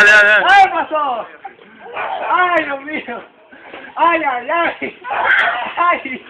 ¡Ay, pasó! ¡Ay, Dios mío! ¡Ay, ay, ay! ¡Ay!